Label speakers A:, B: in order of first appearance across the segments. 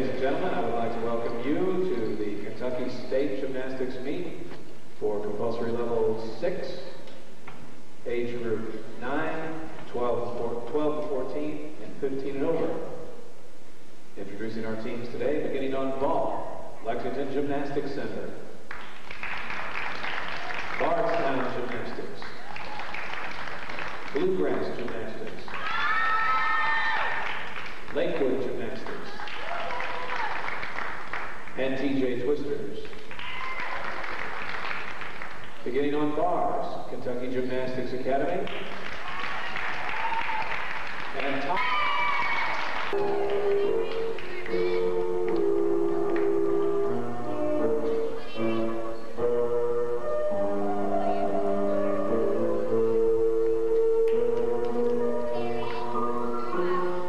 A: gentlemen, I would like to welcome you to the Kentucky State Gymnastics Meet for compulsory level 6, age group 9, 12, 12 to 14, and 15 and over. Introducing our teams today, beginning on ball, Lexington Gymnastics Center, Bardstown Gymnastics, Bluegrass Gymnastics, Lakewood Gymnastics, and TJ Twisters. Beginning on bars, Kentucky Gymnastics Academy, and top.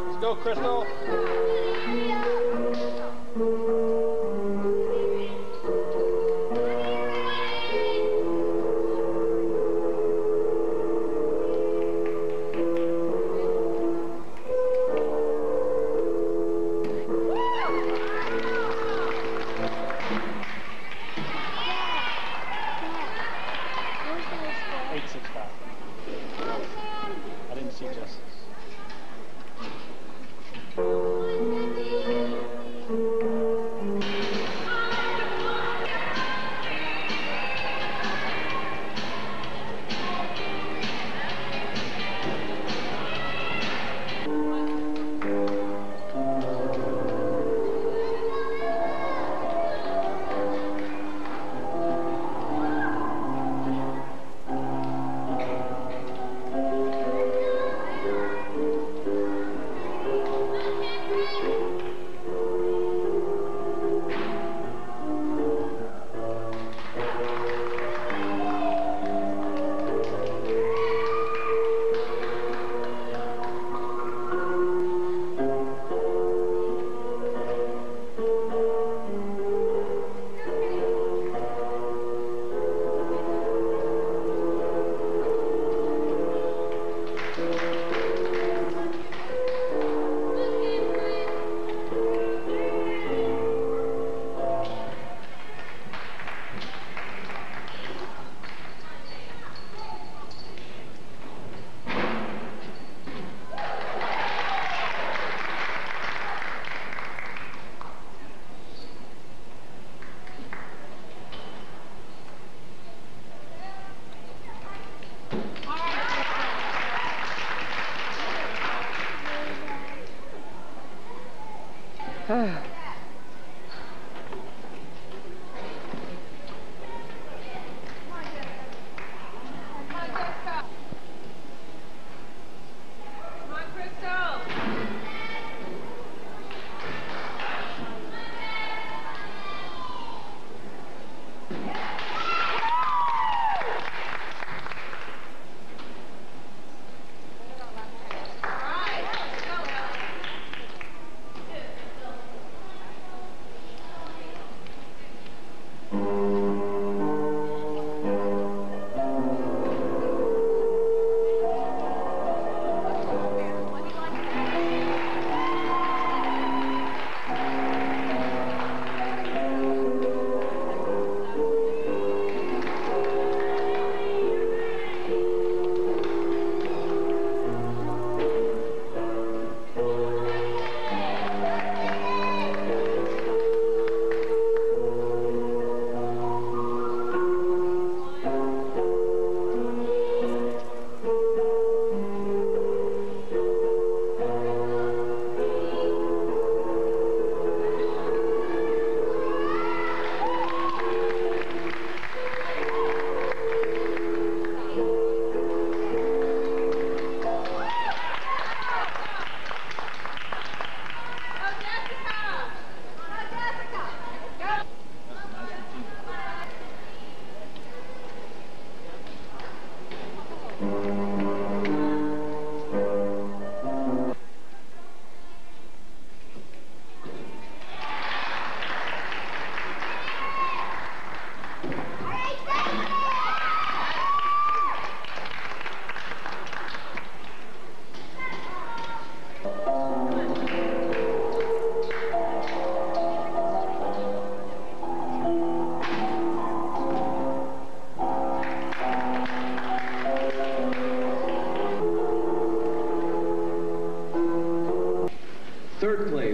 B: Let's go, Crystal.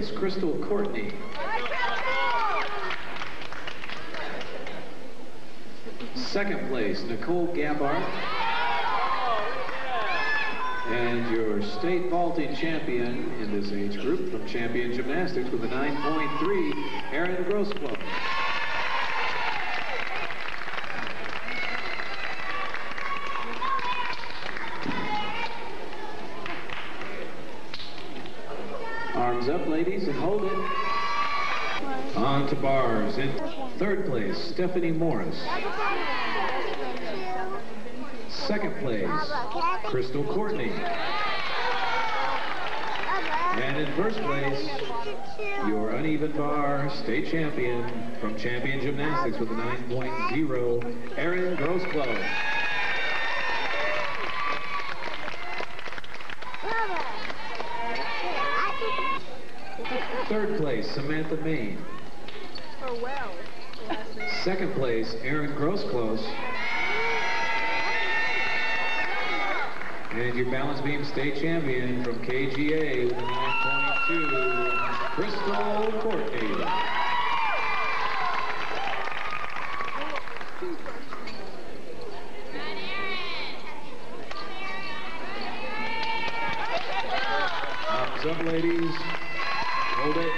C: Crystal
A: Courtney. Second place, Nicole Gabart. And your state vaulting champion in this age group from Champion Gymnastics with a 9.3, Erin Grossblow. Arms up, ladies, and hold it. On to bars. In third place, Stephanie Morris. Second place, Crystal Courtney. And in first place, your uneven bar state champion from Champion Gymnastics with a 9.0, Erin Grossblow. Third place, Samantha Main.
C: Oh, well.
A: Second place, Erin Grossclose. And your balance beam state champion from KGA with a 9.2, Crystal Courtney. Up, ladies. Hold it.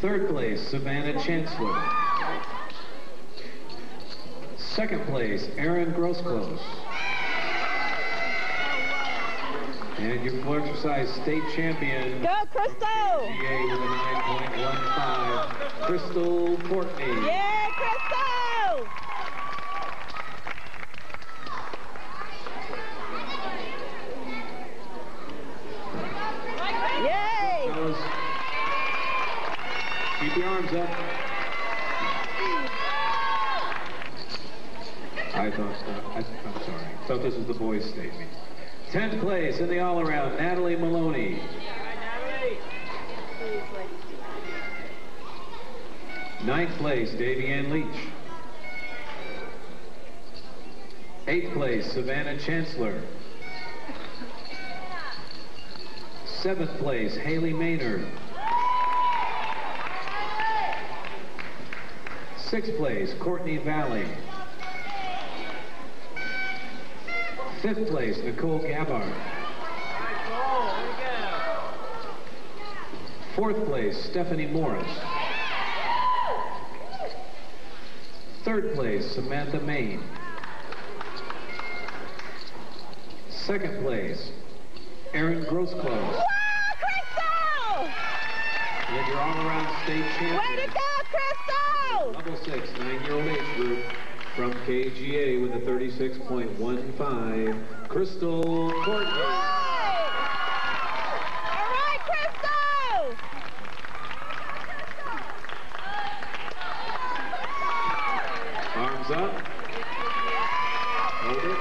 A: Third place, Savannah Chancellor. Second place, Erin Grossclose. And your floor exercise state champion,
D: Go, Crystal!
A: GA with a 9.15, Crystal Courtney.
D: Yeah, Crystal!
A: Keep your arms up. I thought, I, I'm sorry. Thought this was the boys' statement. Tenth place in the all-around, Natalie Maloney. Ninth place, Davianne Leach. Eighth place, Savannah Chancellor. Seventh place, Haley Maynard. Sixth place, Courtney Valley. Fifth place, Nicole Gabbard. Fourth place, Stephanie Morris. Third place, Samantha Main. Second place, Erin Grossclose.
D: Wow, Crystal!
A: And your all-around state champion.
D: Way to go, Crystal! nine.
A: Level six, nine-year-old age group from KGA with a 36.15, Crystal Courtney. All right, Crystal! Arms up. Hold it.